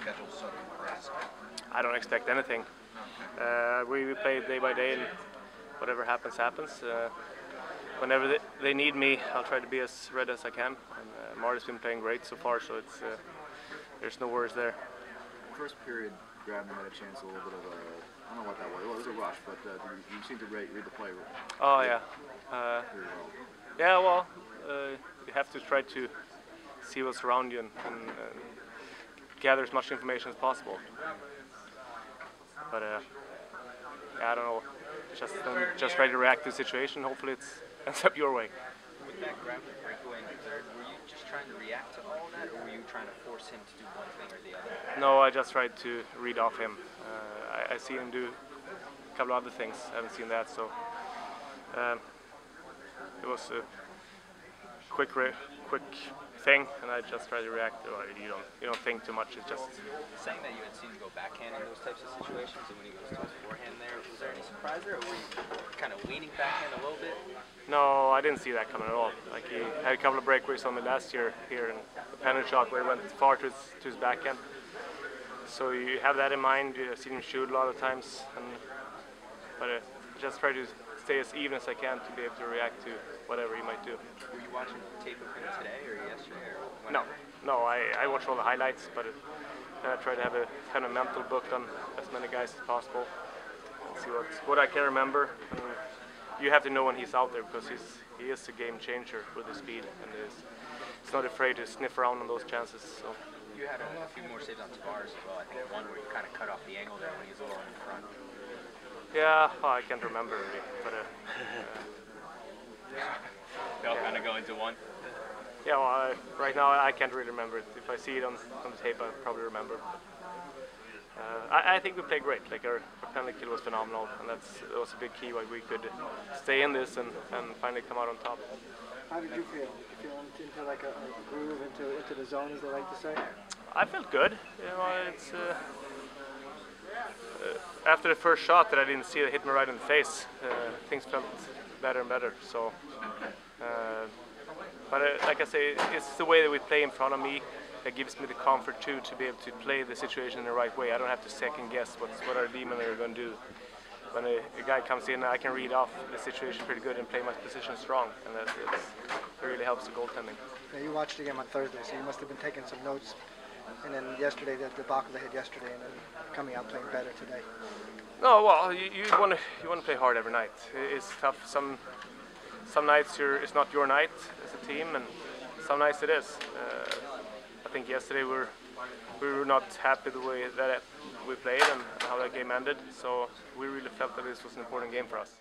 schedule so? I don't expect anything. Uh, we, we play day by day, and whatever happens, happens. Uh, whenever they, they need me, I'll try to be as ready as I can. And uh, Marty's been playing great so far, so it's uh, there's no worries there. First period, Grabner had a chance, a little bit of a, I don't know what that was. Well, it was a rush, but uh, you, you seem to read, read the play Oh yeah, uh, well. yeah. Well, uh, you have to try to see what's around you and, and uh, gather as much information as possible. But uh, yeah, I don't know. Just um, just try to react to the situation. Hopefully, it ends up your way. With that Grabner breakaway in the third, were you just trying to react to all that, or were you trying to force him to do one thing or the other? No, I just tried to read off him. Uh, I, I see him do a couple of other things. I haven't seen that, so um, it was a quick, re- quick thing, and I just tried to react. Well, you don't, you don't think too much. It's just Saying that you had seen him go backhand in those types of situations, and when he goes to his forehand there, was there any surprise there, or were you kind of leaning backhand a little bit? no, I didn't see that coming at all. Like he had a couple of breakaways on me last year here in the penalty shot where he went far to his, to his backhand. So you have that in mind. You've seen him shoot a lot of times, and just try to stay as even as I can to be able to react to whatever he might do. Were you watching tape of him today or yesterday or No, no, I, I watch all the highlights, but uh, I try to have a kind of mental book on as many guys as possible and see what, what I can remember. And you have to know when he's out there because he's, he is a game changer with his speed and is, he's not afraid to sniff around on those chances. So You had a, a few more saves on Tavares as well. I think one where you kind of cut off the angle there when he's a little in front. Yeah, well, I can't remember really, but uh, They all kind of go into one. yeah, well, I, right now I can't really remember it. If I see it on, on the tape, I probably remember. Uh, I, I think we played great. Like our, our penalty kill was phenomenal, and that's that was a big key why we could stay in this and, and finally come out on top. How did you feel? Did you feel into, into like a, a groove, into into the zone, as they like to say? I felt good. You know, it's uh, after the first shot that I didn't see it hit me right in the face. Uh, things felt better and better. So, uh, but uh, like I say, it's the way that we play in front of me that gives me the comfort too to be able to play the situation in the right way. I don't have to second guess what's, what our D-men are going to do. When a, a guy comes in, I can read off the situation pretty good and play my position strong, and that it really helps the goaltending. You watched the game on Thursday, so you must have been taking some notes. And then yesterday, the debacle they had yesterday, and then coming out playing better today. No, well, you, want to you want to play hard every night. It's tough. Some some nights it's not your night as a team, and some nights it is. Uh, I think yesterday we were we were not happy the way that we played and how that game ended. So we really felt that this was an important game for us.